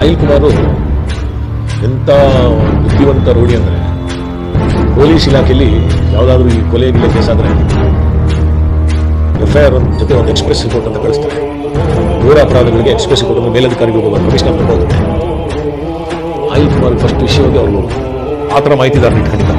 ಅನಿಲ್ ಕುಮಾರು ಎಂಥ ಬುದ್ಧಿವಂತ ರೂಢಿ ಅಂದರೆ ಪೊಲೀಸ್ ಇಲಾಖೆಯಲ್ಲಿ ಯಾವುದಾದ್ರೂ ಈ ಕೊಲೆ ಗಿಲೆ ಕೇಸ್ ಆದರೆ ಎಫ್ ಐ ಆರ್ ಜೊತೆ ಒಂದು ಎಕ್ಸ್ಪ್ರೆಸ್ ರಿಪೋರ್ಟ್ ಅಂತ ಕಳಿಸ್ತಾರೆ. ದೂರ ಅಪರಾಧಗಳಿಗೆ ಎಕ್ಸ್ಪ್ರೆಸ್ ರಿಪೋರ್ಟ್ ಅಂದ್ರೆ ಮೇಲಧಿಕಾರಿಗೆ ಹೋಗುವ ಕಮಿಷನರ್ ಹೋಗುತ್ತೆ. ಅನಿಲ್ ಕುಮಾರ್ ಫಸ್ಟ್ ವಿಷಯವಾಗಿ ಅವರು ಆ ಥರ ಮಾಹಿತಿದಾರರು ಇಟ್ಕೊಂಡಿದ್ದ